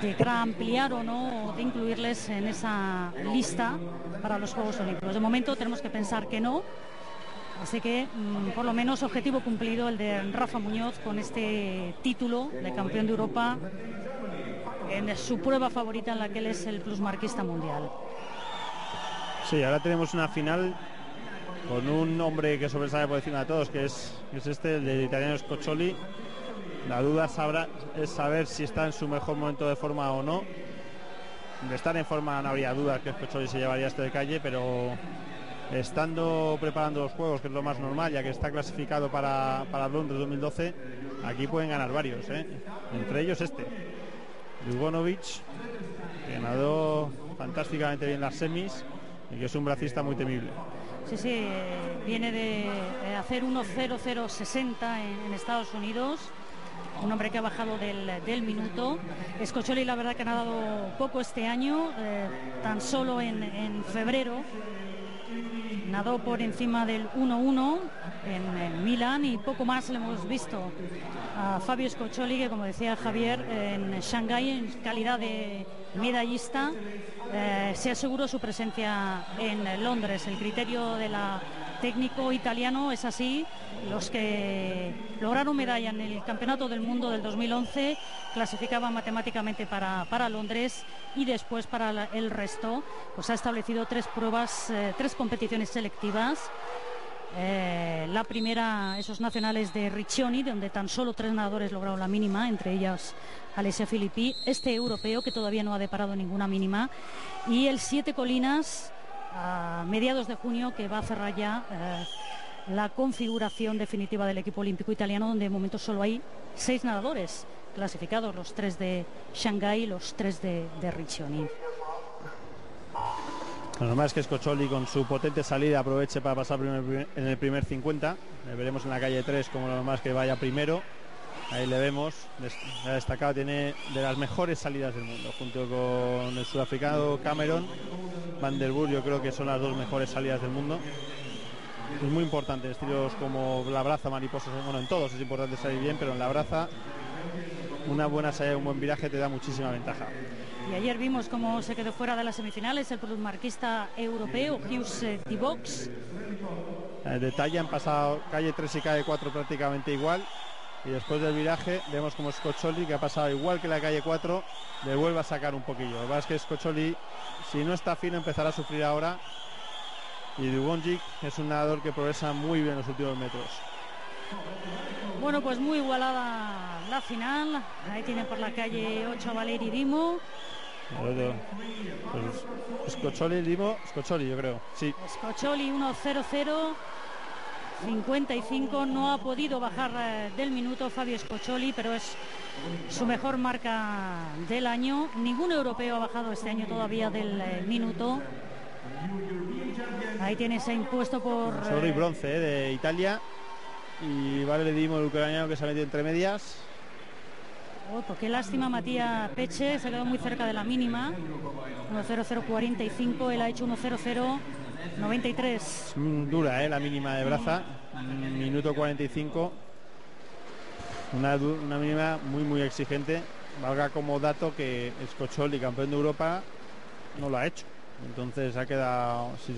de ampliar o no, de incluirles en esa lista para los Juegos Olímpicos. De momento tenemos que pensar que no, Así que, mm, por lo menos, objetivo cumplido el de Rafa Muñoz con este título de campeón de Europa en su prueba favorita en la que él es el plusmarquista mundial. Sí, ahora tenemos una final con un hombre que sobresale por encima de todos, que es, es este, el de italiano Scoccioli. La duda sabrá, es saber si está en su mejor momento de forma o no. De estar en forma no habría duda que Scoccioli se llevaría este de calle, pero estando preparando los juegos, que es lo más normal, ya que está clasificado para, para Londres 2012, aquí pueden ganar varios, ¿eh? entre ellos este. Lugonovic, que nadó fantásticamente bien las semis y que es un bracista muy temible. Sí, sí, viene de hacer 1.0060 en, en Estados Unidos un hombre que ha bajado del, minuto. Escocholi la verdad que ha nadado poco este año, eh, tan solo en, en febrero nadó por encima del 1-1 en, Milán y poco más le hemos visto a Fabio Scoccioli que como decía Javier en Shanghái en calidad de medallista eh, se aseguró su presencia en Londres. El criterio de la técnico italiano es así. Los que lograron medalla en el Campeonato del Mundo del 2011 clasificaban matemáticamente para, para Londres y después para el resto pues ha establecido tres pruebas, eh, tres competiciones selectivas. Eh, la primera, esos nacionales de Riccioni, donde tan solo tres nadadores lograron la mínima, entre ellas Alessia Filippi, este europeo que todavía no ha deparado ninguna mínima, y el Siete Colinas, a mediados de junio que va a cerrar ya eh, la configuración definitiva del equipo olímpico italiano, donde de momento solo hay seis nadadores clasificados, los tres de Shanghái y los tres de, de Riccioni. Lo normal es que Scoccioli con su potente salida aproveche para pasar en el primer 50. Le veremos en la calle 3 como lo normal es que vaya primero. Ahí le vemos, destacado, tiene de las mejores salidas del mundo, junto con el sudafricano Cameron, Van der Burg, yo creo que son las dos mejores salidas del mundo. Es muy importante, estilos como la braza, mariposa, bueno, en todos es importante salir bien, pero en la braza una buena salida, un buen viraje te da muchísima ventaja. Y ayer vimos cómo se quedó fuera de las semifinales el marquista europeo Hughes Tibox. El detalle han pasado calle 3 y calle 4 prácticamente igual y después del viraje vemos como Scoccioli, que ha pasado igual que la calle 4, le vuelve a sacar un poquillo. Lo es que Scoccioli, si no está fino, empezará a sufrir ahora. Y Dubonjic es un nadador que progresa muy bien en los últimos metros. Bueno, pues muy igualada la final. Ahí tiene por la calle 8 a Valeri Dimo. Pues, Scoccioli, Dimo, Scoccioli yo creo, sí. Scoccioli 1-0-0. 55 no ha podido bajar eh, del minuto Fabio Scoccioli, pero es su mejor marca del año. Ningún europeo ha bajado este año todavía del eh, minuto. Ahí tiene ese impuesto por... Y eh, bronce de Italia. Y vale, le dimos el ucraniano que se ha metido entre medias. Pues qué lástima Matías Peche, se quedó muy cerca de la mínima. 1.0045, él ha hecho 1.00. 93. Dura, ¿eh? La mínima de Braza. Minuto 45. Una, una mínima muy, muy exigente. Valga como dato que Escocholi, campeón de Europa, no lo ha hecho. Entonces ha quedado, si